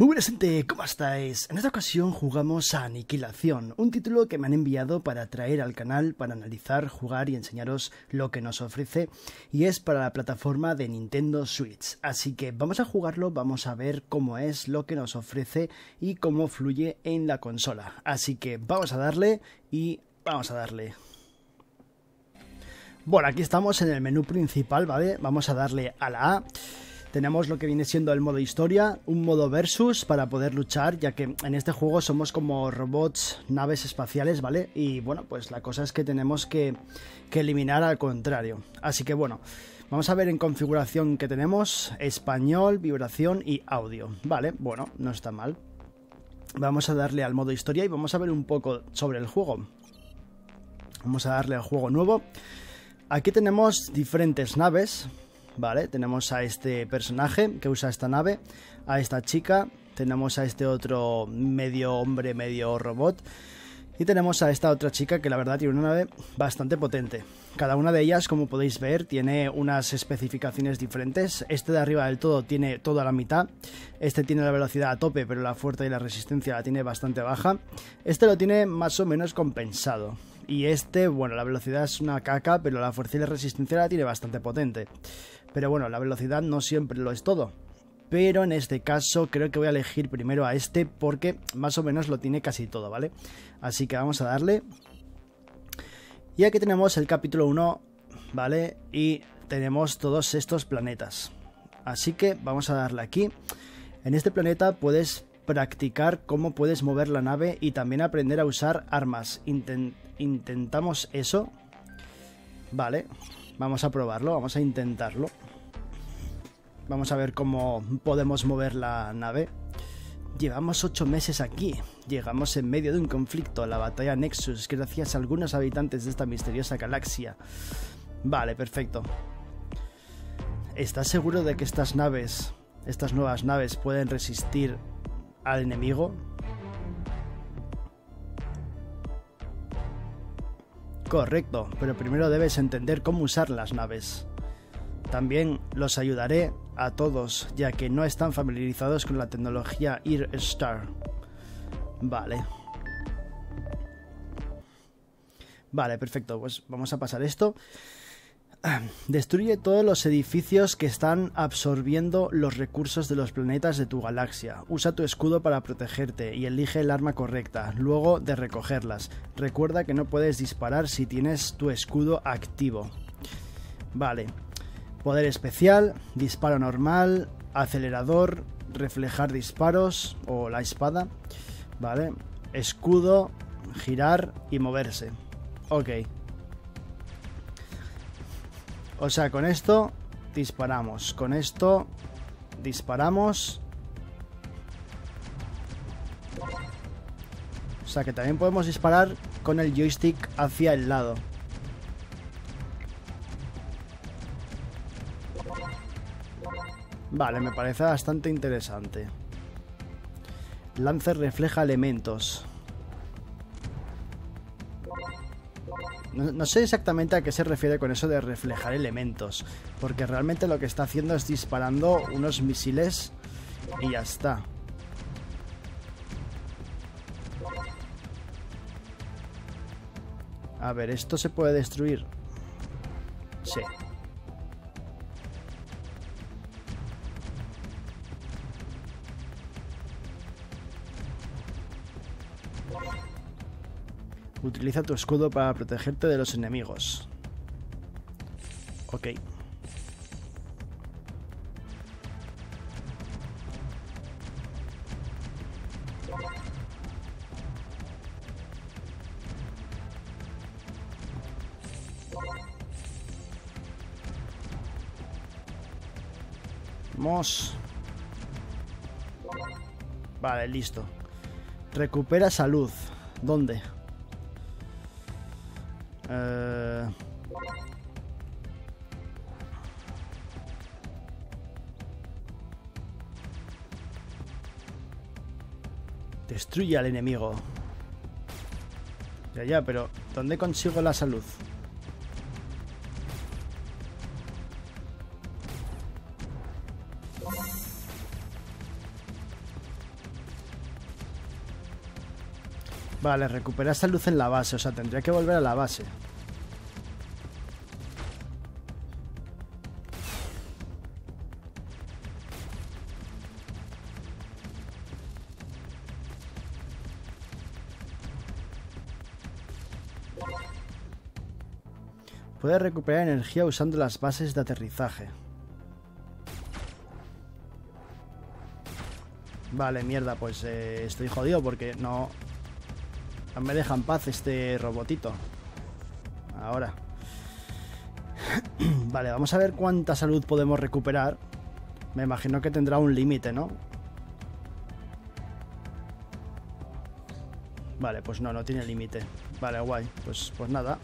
Muy buenas gente, ¿cómo estáis? En esta ocasión jugamos a Aniquilación, un título que me han enviado para traer al canal para analizar, jugar y enseñaros lo que nos ofrece y es para la plataforma de Nintendo Switch. Así que vamos a jugarlo, vamos a ver cómo es lo que nos ofrece y cómo fluye en la consola. Así que vamos a darle y vamos a darle. Bueno, aquí estamos en el menú principal, ¿vale? Vamos a darle a la A. Tenemos lo que viene siendo el modo historia, un modo versus para poder luchar, ya que en este juego somos como robots, naves espaciales, ¿vale? Y bueno, pues la cosa es que tenemos que, eliminar al contrario. Así que bueno, vamos a ver en configuración que tenemos español, vibración y audio. Vale, bueno, no está mal. Vamos a darle al modo historia y vamos a ver un poco sobre el juego. Vamos a darle al juego nuevo. Aquí tenemos diferentes naves, Vale, tenemos a este personaje que usa esta nave, a esta chica, tenemos a este otro medio hombre, medio robot. Y tenemos a esta otra chica que la verdad tiene una nave bastante potente. Cada una de ellas, como podéis ver, tiene unas especificaciones diferentes. Este de arriba del todo tiene toda la mitad. Este tiene la velocidad a tope, pero la fuerza y la resistencia la tiene bastante baja. Este lo tiene más o menos compensado. Y este, bueno, la velocidad es una caca, pero la fuerza y la resistencia la tiene bastante potente. Pero bueno, la velocidad no siempre lo es todo. Pero en este caso creo que voy a elegir primero a este porque más o menos lo tiene casi todo, ¿vale? Así que vamos a darle. Y aquí tenemos el capítulo 1, ¿vale? Y tenemos todos estos planetas. Así que vamos a darle aquí. En este planeta puedes practicar cómo puedes mover la nave y también aprender a usar armas. intentamos eso. Vale. Vamos a probarlo, vamos a intentarlo. Vamos a ver cómo podemos mover la nave. Llevamos ocho meses aquí. Llegamos en medio de un conflicto, la batalla Nexus, gracias a algunos habitantes de esta misteriosa galaxia. Vale, perfecto. ¿Estás seguro de que estas naves, estas nuevas naves, pueden resistir al enemigo? Correcto, pero primero debes entender cómo usar las naves. También los ayudaré a todos, ya que no están familiarizados con la tecnología Ear Star. Vale. Vale, perfecto. Pues vamos a pasar esto. Destruye todos los edificios que están absorbiendo los recursos de los planetas de tu galaxia. Usa tu escudo para protegerte y elige el arma correcta, luego de recogerlas. Recuerda que no puedes disparar si tienes tu escudo activo. Vale. Poder especial, disparo normal, acelerador, reflejar disparos o la espada. Vale. Escudo, girar y moverse. Ok. O sea, con esto disparamos. Con esto disparamos. O sea que también podemos disparar con el joystick hacia el lado. Vale, me parece bastante interesante. Lancer refleja elementos. No, sé exactamente a qué se refiere con eso de reflejar elementos, porque realmente lo que está haciendo es disparando unos misiles y ya está. A ver, ¿esto se puede destruir? Sí. Utiliza tu escudo para protegerte de los enemigos. Ok. Vamos. Vale, listo. Recupera salud. ¿Dónde? Eh, destruye al enemigo. Ya, ya, pero ¿dónde consigo la salud? Vale, recupera esta luz en la base. O sea, tendría que volver a la base. Puede recuperar energía usando las bases de aterrizaje. Vale, mierda, pues eh, estoy jodido porque no... Me deja en paz este robotito. Ahora. vale, vamos a ver cuánta salud podemos recuperar. Me imagino que tendrá un límite, ¿no? Vale, pues no, no tiene límite. Vale, guay. Pues, pues nada.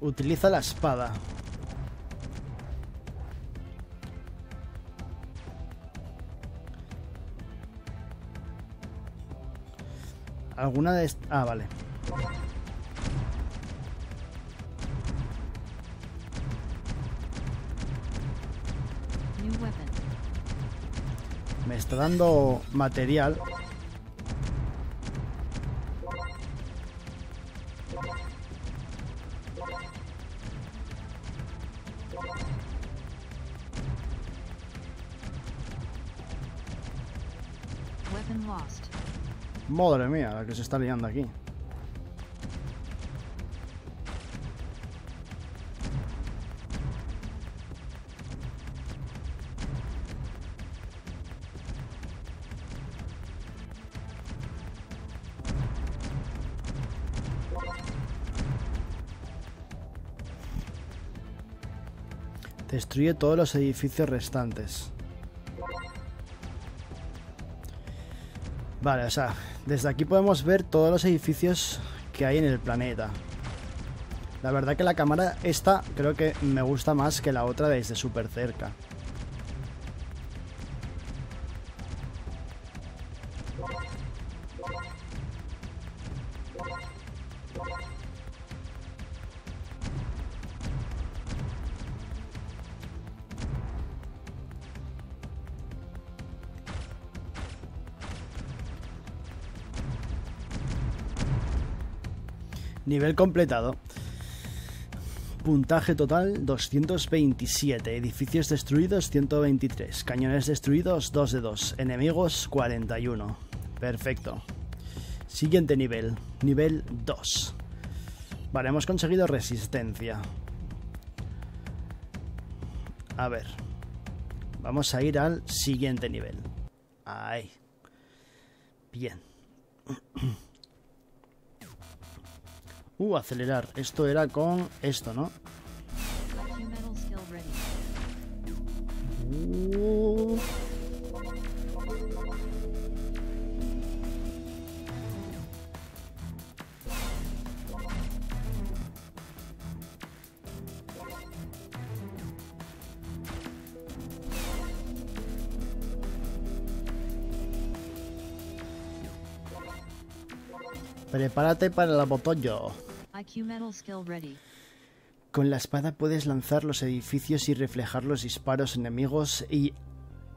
Utiliza la espada. Alguna de estas... Ah, vale. Me está dando material. Madre mía, la que se está liando aquí. Destruye todos los edificios restantes. Vale, o sea, desde aquí podemos ver todos los edificios que hay en el planeta. La verdad que la cámara esta creo que me gusta más que la otra desde súper cerca. Nivel completado. Puntaje total 227. Edificios destruidos 123. Cañones destruidos 2 de 2. Enemigos 41. Perfecto. Siguiente nivel. Nivel 2. Vale, hemos conseguido resistencia. A ver. Vamos a ir al siguiente nivel. Ahí. Bien. Uh, acelerar. Esto era con esto, ¿no? Prepárate para la botella. Con la espada puedes lanzar los edificios y reflejar los disparos enemigos y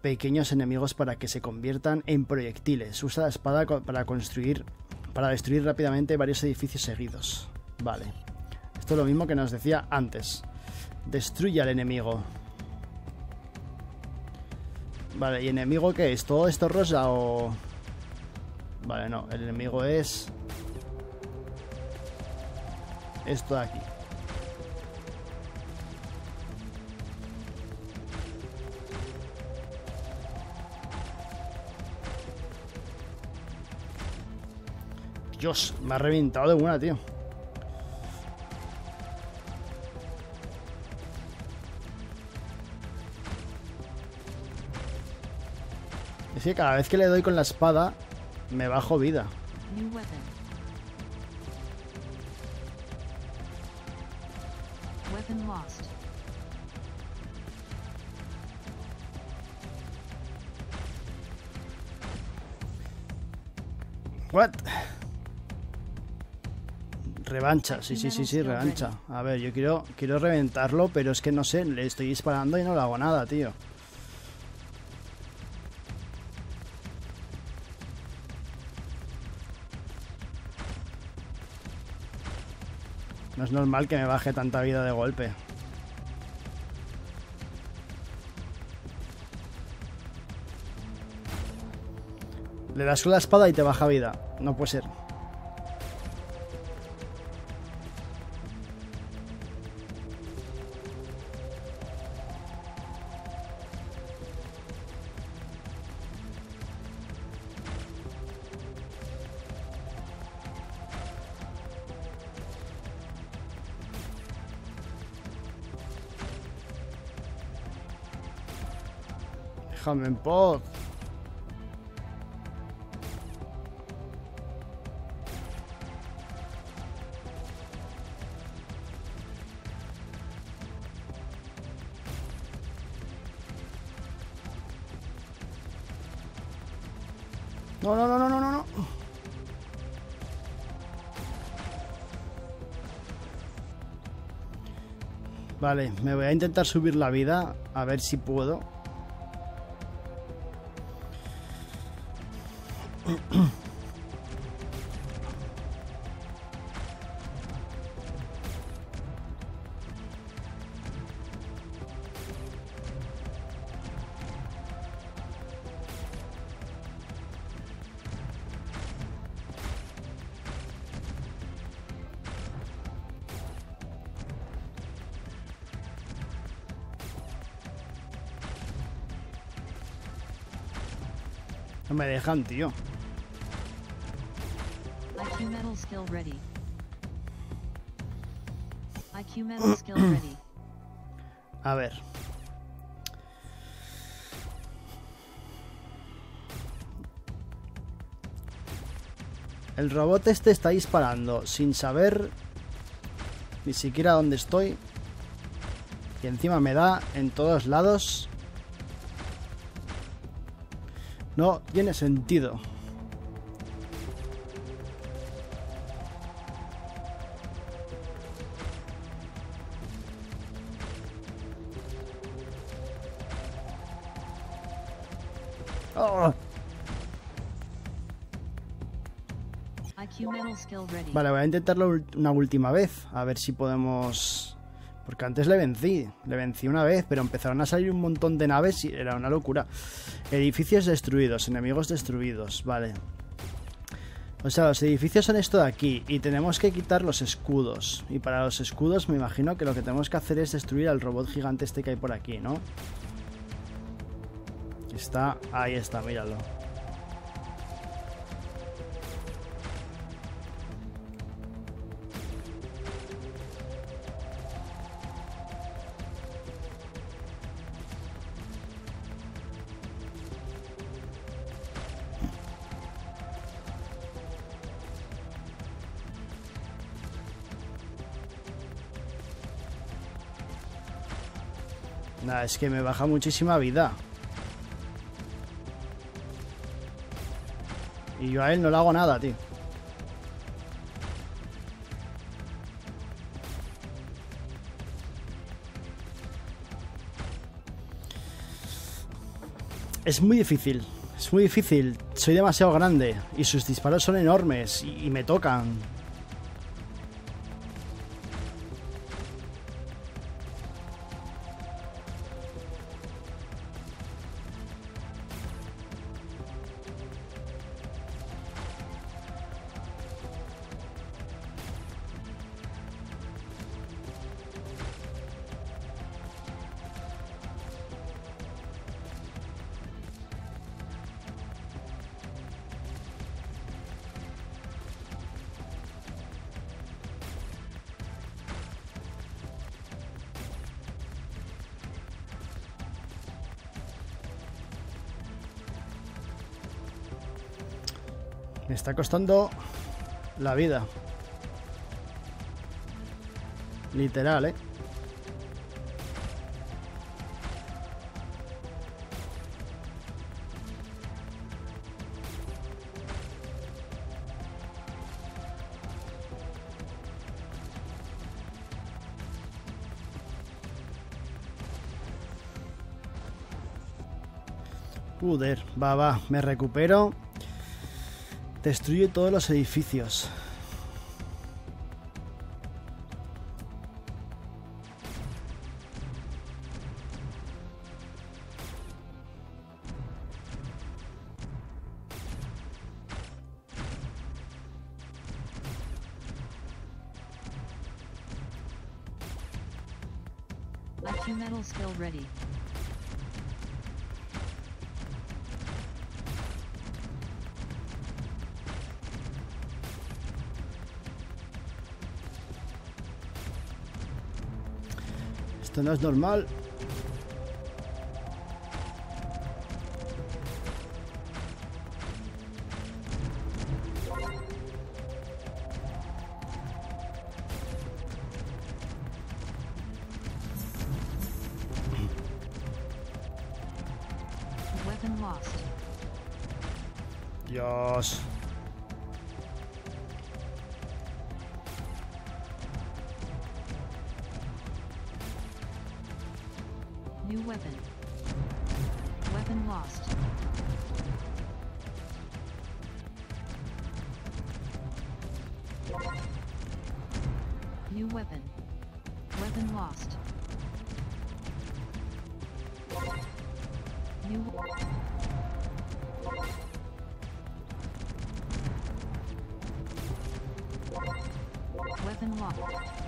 pequeños enemigos para que se conviertan en proyectiles. Usa la espada para construir, para destruir rápidamente varios edificios seguidos. Vale. Esto es lo mismo que nos decía antes. Destruye al enemigo. Vale, ¿y enemigo qué es? ¿Todo esto rosa o...? Vale, no. El enemigo es esto de aquí. Dios, me ha reventado de una, tío. Es que cada vez que le doy con la espada, me bajo vida. Revancha, sí, sí, sí, sí, revancha. A ver, yo quiero, quiero reventarlo, pero es que no sé, le estoy disparando y no le hago nada, tío. No es normal que me baje tanta vida de golpe. Le das con la espada y te baja vida. No puede ser. Déjame en paz. No, no, no, no, no, no. Vale, me voy a intentar subir la vida, a ver si puedo. No me dejan, tío. A ver. El robot este está disparando sin saber ni siquiera dónde estoy. Y encima me da en todos lados. No tiene sentido. Vale, voy a intentarlo una última vez. A ver si podemos... Porque antes le vencí. Le vencí una vez, pero empezaron a salir un montón de naves y era una locura. Edificios destruidos, enemigos destruidos. Vale. O sea, los edificios son esto de aquí. Y tenemos que quitar los escudos. Y para los escudos me imagino que lo que tenemos que hacer es destruir al robot gigante este que hay por aquí, ¿no? Está... Ahí está, míralo. Es que me baja muchísima vida. Y yo a él no le hago nada, tío. Es muy difícil. Es muy difícil. Soy demasiado grande. Y sus disparos son enormes. Y me tocan. Me está costando la vida. Literal, ¿eh? Puder, va, va, me recupero. Destruye todos los edificios. Esto no es normal. Dios. Weapon. Weapon lost. New weapon. Weapon lost. New Weapon lost.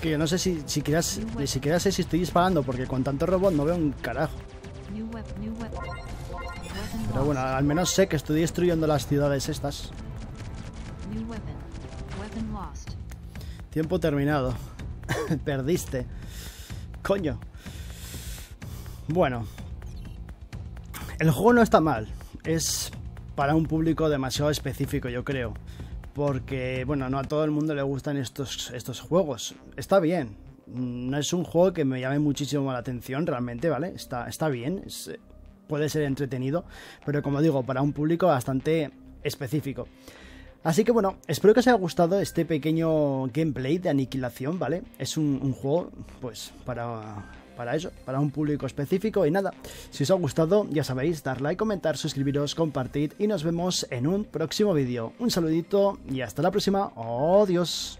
Que yo no sé si siquiera, ni siquiera sé si estoy disparando porque con tanto robot no veo un carajo. Pero bueno, al menos sé que estoy destruyendo las ciudades estas. Tiempo terminado. Perdiste. Coño. Bueno. El juego no está mal. Es para un público demasiado específico, yo creo. Porque, bueno, no a todo el mundo le gustan estos, estos juegos. Está bien. No es un juego que me llame muchísimo la atención, realmente, ¿vale? Está, está bien. puede ser entretenido. Pero como digo, para un público bastante específico. Así que bueno, espero que os haya gustado este pequeño gameplay de aniquilación, ¿vale? Es un juego, pues, para, para eso, para un público específico. Y nada, si os ha gustado, ya sabéis, dar like, comentar, suscribiros, compartid y nos vemos en un próximo vídeo. Un saludito y hasta la próxima. Adiós.